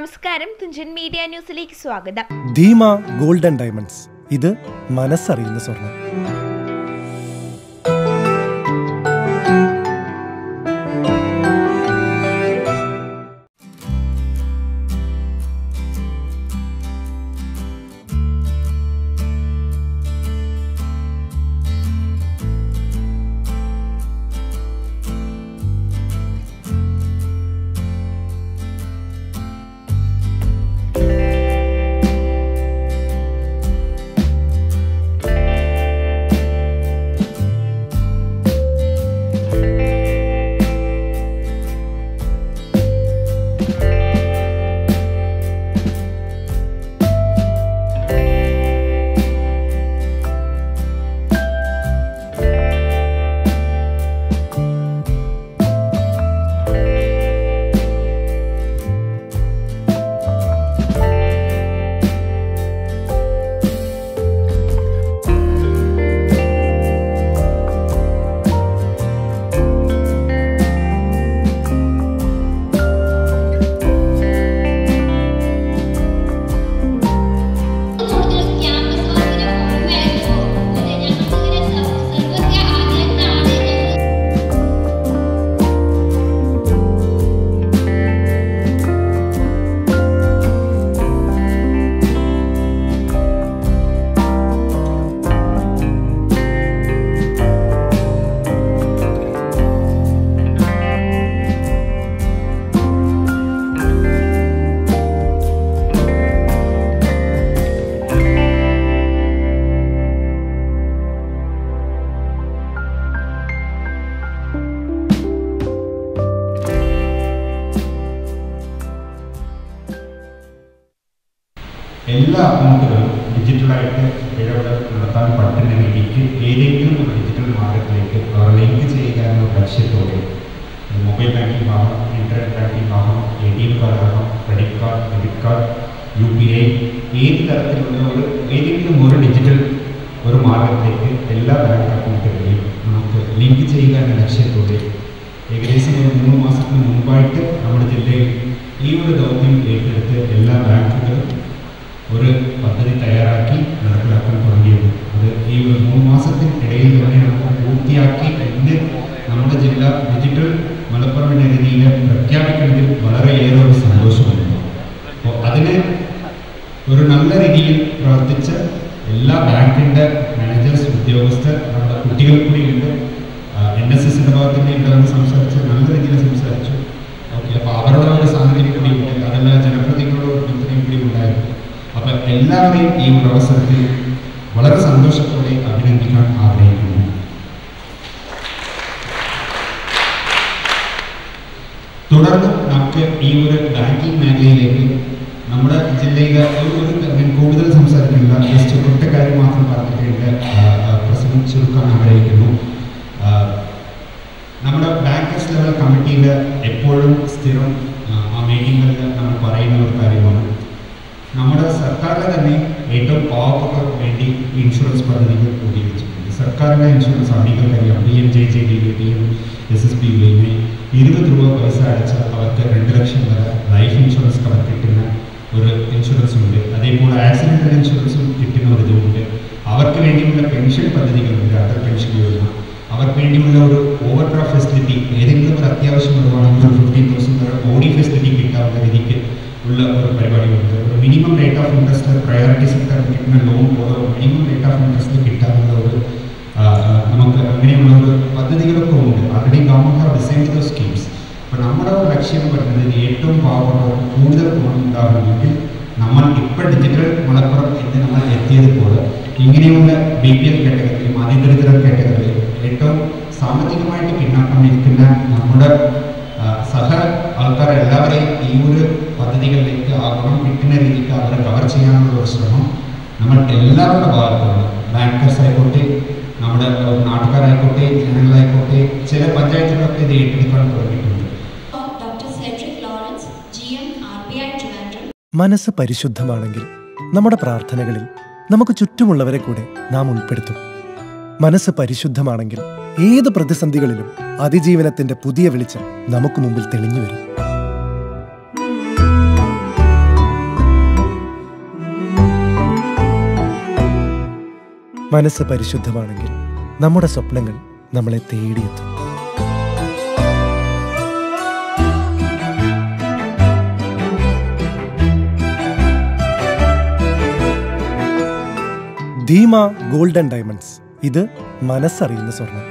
നമസ്കാരം. തുഞ്ചൻ മീഡിയ ന്യൂസിലേക്ക് സ്വാഗതം. Dheema golden diamonds. ഇത് മനസ്സറിയുന്ന സ്വർണം എല്ലാ അക്കൗണ്ടുകളും ഡിജിറ്റലായിട്ട് ഇടപെടൽ നടത്താൻ പറ്റുന്ന രീതിക്ക് ഏതെങ്കിലും ഒരു ഡിജിറ്റൽ മാർഗത്തിലേക്ക് അവർ ലിങ്ക് ചെയ്യുക എന്ന ലക്ഷ്യത്തോടെ മൊബൈൽ ബാങ്കിംഗ് ആവാം ഇന്റർനെറ്റ് ബാങ്കിംഗ് ആവാം എ ടി എം കാർഡ് ആകാം credit card debit card U P I ഏത് തരത്തിലുള്ള ഒരു ഏതെങ്കിലും ഒരു ഡിജിറ്റൽ ഒരു മാർഗത്തിലേക്ക് എല്ലാ ബാങ്ക് അക്കൗണ്ടുകളെയും നമുക്ക് ലിങ്ക് ചെയ്യുക ലക്ഷ്യത്തോടെ ഏകദേശം ഒരു മൂന്ന് മാസത്തിന് മുമ്പായിട്ട് നമ്മുടെ ജില്ലയിൽ ഈ ഒരു ദൗത്യം ഏറ്റെടുത്ത് എല്ലാ ബാങ്കുകളും ഒരു പദ്ധതി തയ്യാറാക്കി നടപ്പിലാക്കാൻ തുടങ്ങിയത്. അത് ഈ മൂന്ന് മാസത്തിനിടയിൽ തന്നെ നമുക്ക് പൂർത്തിയാക്കി ഇന്ന് നമ്മുടെ ജില്ല ഡിജിറ്റൽ മലപ്പുറം എന്ന രീതിയിൽ പ്രഖ്യാപിക്കുന്നതിൽ വളരെയേറെ ഒരു സന്തോഷമുണ്ട്. അപ്പോൾ അതിന് ഒരു നല്ല രീതിയിൽ പ്രവർത്തിച്ച എല്ലാ ബാങ്കിന്റെ മാനേജേഴ്സ് ഉദ്യോഗസ്ഥർ നമ്മുടെ കുട്ടികൾ കൂടിയുണ്ട് എൻ എസ് എസിന്റെ ഭാഗത്തിന്റെ ഉണ്ടെന്ന് സംസാരിച്ച് നല്ല രീതിയിൽ സംസാരിച്ചു. ഓക്കെ അപ്പോൾ അവരുടെ ഒരു സാഹചര്യം കൂടി ഉണ്ട്. അതെല്ലാം ജനപ്രതിനിധികളുടെ ഒരു പിന്തുണയും കൂടി ഉണ്ടായിരുന്നു അപ്പം എല്ലാവരെയും ഈ ഒരു അവസരത്തിൽ വളരെ സന്തോഷത്തോടെ അഭിനന്ദിക്കാൻ ആഗ്രഹിക്കുന്നു. തുടർന്ന് നമുക്ക് ഈ ഒരു ബാങ്കിങ് മേഖലയിലേക്ക് നമ്മുടെ ജില്ലയിലെ ഒരു ഒരു കൂടുതൽ സംസാരിക്കില്ല ജസ്റ്റ് ഒറ്റ കാര്യം മാത്രം പറഞ്ഞിട്ട് ആ, പ്രസംഗം ചുരുക്കാൻ ആഗ്രഹിക്കുന്നു. നമ്മുടെ ബാങ്കേഴ്സ് ലെവൽ കമ്മിറ്റിയിൽ എപ്പോഴും സ്ഥിരം ആ മീറ്റിങ്ങുകളിൽ നമ്മൾ പറയുന്ന ഒരു കാര്യമാണ് നമ്മുടെ സർക്കാരിലെ തന്നെ ഏറ്റവും പാവപ്പെട്ടവർക്ക് വേണ്ടി ഇൻഷുറൻസ് പദ്ധതികൾ രൂപീകരിച്ചിട്ടുണ്ട് സർക്കാരിൻ്റെ insurance അധികൾക്കറിയാം P M J J D P M S S P വിമെ ഇരുപത് രൂപ പൈസ അടച്ചാൽ അവർക്ക് രണ്ട് ലക്ഷം വരെ ലൈഫ് ഇൻഷുറൻസ് കവർ കിട്ടുന്ന ഒരു ഇൻഷുറൻസ് ഉണ്ട് അതേപോലെ ആക്സിഡൻ്റൽ ഇൻഷുറൻസും കിട്ടുന്ന ഒരു ഇതുമുണ്ട് അവർക്ക് വേണ്ടിയുള്ള പെൻഷൻ പദ്ധതികളുണ്ട് അടൽ പെൻഷൻ യോജന അവർക്ക് വേണ്ടിയുള്ള ഒരു ഓവർ ഡ്രാഫ്റ്റ് ഫെസിലിറ്റി ഏതെങ്കിലും ഒരു അത്യാവശ്യം വരുവാണെങ്കിൽ ഒരു ഫിഫ്റ്റീൻ പരിപാടിയുണ്ട് ഒരു minimum rate of interest priority sector കിട്ടുന്ന ലോൺ പോലെ മിനിമം റേറ്റ് ഓഫ് ഇൻട്രസ്റ്റ് കിട്ടാവുന്ന ഒരു ആ, ആ, നമുക്ക് അങ്ങനെയുള്ള ഒരു പദ്ധതികളൊക്കെ ഉണ്ട് already government have design the schemes അപ്പോൾ നമ്മുടെ ഒരു ലക്ഷ്യം എന്ന് പറയുന്നത് ഇത് ഏറ്റവും പാവപ്പെട്ടവർക്ക് കൂടുതൽ ഗുണം ഉണ്ടാകണമെങ്കിൽ നമ്മൾ ഇപ്പോൾ ഡിജിറ്റൽ മലപ്പുറം എന്ന് നമ്മൾ എത്തിയതുപോലെ ഇങ്ങനെയുള്ള ബി പി എൽ കാറ്റഗറിയും അതിദരിദ്ര കാറ്റഗറിയും ഏറ്റവും സാമ്പത്തികമായിട്ട് പിന്നാക്കം നിൽക്കുന്ന നമ്മുടെ ആ, സഹ ആൾക്കാർ എല്ലാവരെയും ഈ ഒരു പദ്ധതികളിലേക്ക് ആ ഗുണം കിട്ടുന്ന രീതിക്ക് അവരെ കവർ ചെയ്യാനുള്ള ഒരു ശ്രമം നമ്മൾ എല്ലാവരുടെ ഭാഗത്തുനിന്ന് ബാങ്കേഴ്സ് ആയിക്കോട്ടെ നമ്മുടെ നാട്ടുകാരായിക്കോട്ടെ ജനങ്ങളായിക്കോട്ടെ ചില പഞ്ചായത്തുകളൊക്കെ ഇത് ഏറ്റെടുക്കാൻ തുടങ്ങിയിട്ടുണ്ട്. ട്രിവാൻഡ്രം മനസ്സ് പരിശുദ്ധമാണെങ്കിൽ നമ്മുടെ പ്രാർത്ഥനകളിൽ നമുക്ക് ചുറ്റുമുള്ളവരെ കൂടെ നാം ഉൾപ്പെടുത്തും. മനസ്സ് പരിശുദ്ധമാണെങ്കിൽ ഏത് പ്രതിസന്ധികളിലും അതിജീവനത്തിന്റെ പുതിയ വെളിച്ചം നമുക്ക് മുമ്പിൽ തെളിഞ്ഞു വരും. മനസ്സ് പരിശുദ്ധമാണെങ്കിൽ നമ്മുടെ സ്വപ്നങ്ങൾ നമ്മളെ തേടിയെത്തും. Dheema golden diamonds. ഇത് മനസ്സറിയുന്ന സ്വർണം